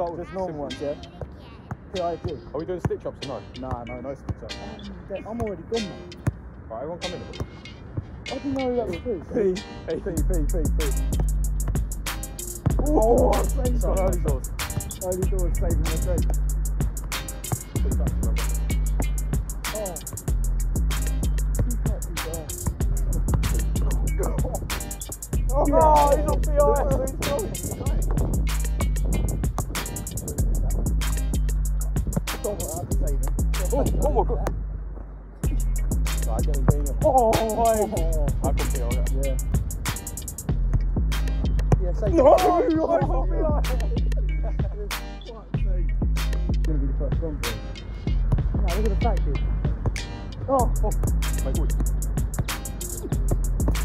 Just normal ones, yeah? PIG. Are we doing stick chops or no? Nah, no, no stick chops. Um, I'm already gone, man. Alright, everyone come in. I didn't know that was P. P. P, P, P, P, Oh, oh same Sorry, time. early doors. Early doors saving the day. Stick chops, remember? Oh. You can't. Oh, oh he's on Stop it, Oh, oh my god. Right, get him, get him. Oh, oh I put PI, yeah. yeah. Oh, yeah, save No, him. no, Oh, no, no. Gonna be the first one him. Now look at the fact dude. Oh, oh, Mate, wait.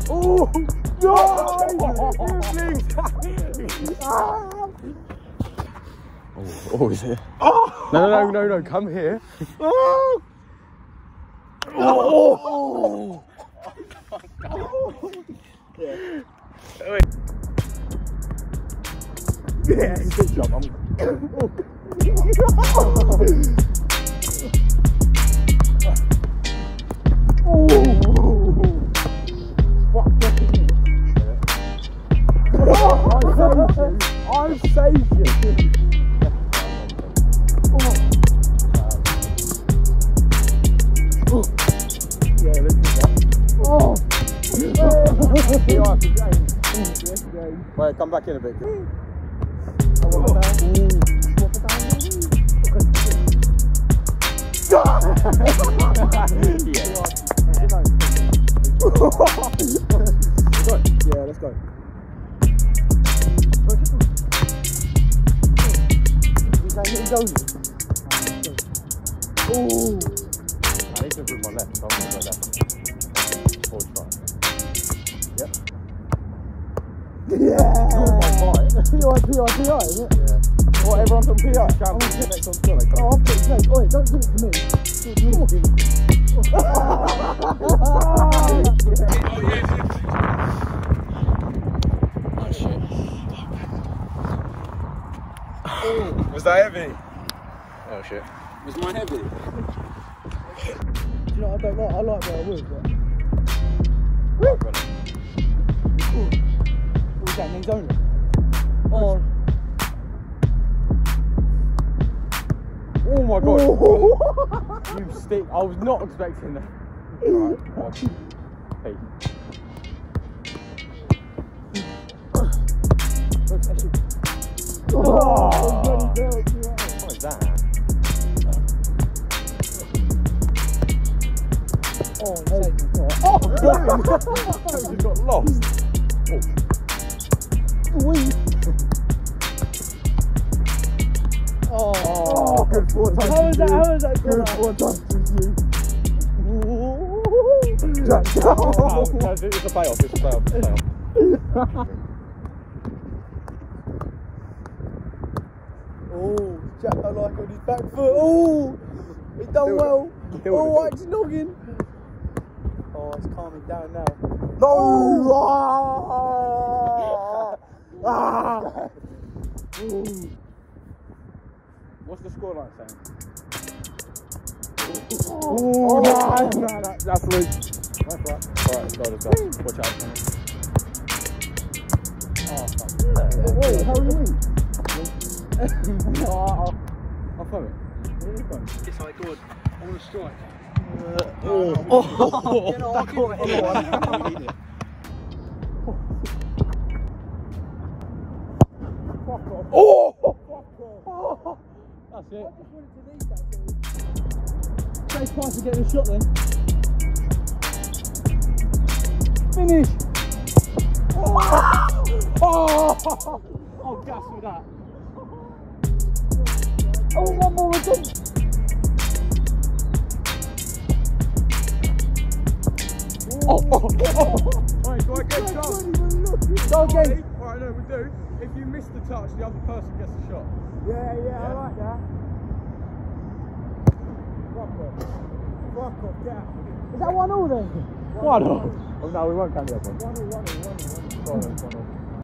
oh, Oh, oh, is it? Oh! Oh, oh, oh! No, no, no, no, no, come here. oh, Oh! oh! yeah, Good job, I'm... I've saved you. James. Wait, come back in a bit. I want that. Yeah, let's go. Ooh. I need to improve my left, so I'm gonna go left. Or Yeah. Oh my god. PI, PI, PI, isn't it? Yeah. What, everyone's on PI? Try and put next one still, Oh, I'm pretty safe. Oi, don't give it to me. Give it to. Was that heavy? Oh shit. Was mine heavy? Do you know I don't like? I like where I was, but. Only? Oh. Oh my god. you stick. I was not expecting that. Well, Hey. Oh, Oh. bloody belt, you know. What is that? Oh, oh, you got lost. Wee. Oh, Oh, good four times. How is that? How is that? Good four times. Jack, Oh, no, it's a payoff. It's a payoff. It's a payoff. Oh, Jack don't like on his back foot. Oh, he done Do well. Oh, White's noggin. Oh, it's calming down now. No! Oh! Ah! Ah! What's the scoreline saying? Oh, nice. no, no, that's Luke. That's right. Alright, let's go, let's go. Watch out. Oh, fuck. Wait, how are you? Oh, I'll, I'll throw it. It's like good. I want to strike. Oh, Get on, get on. oh! That's it. Safe price for getting a shot then. Finish. Oh! Oh, gas with that. Oh, one more again. Oh, oh, oh. Right, do I get a shot? wasn't even looking. Go again. Alright, no, we do. If you miss the touch, the other person gets a shot. Yeah, yeah, Yeah. I like that. Fuck off. Fuck off, get out. Is that one all then? One off. Oh no, we won't count the other one. One all, one all, one all, one all. Sorry, one off.